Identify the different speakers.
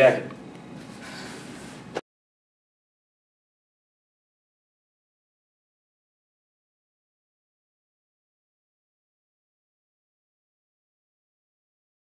Speaker 1: jacket.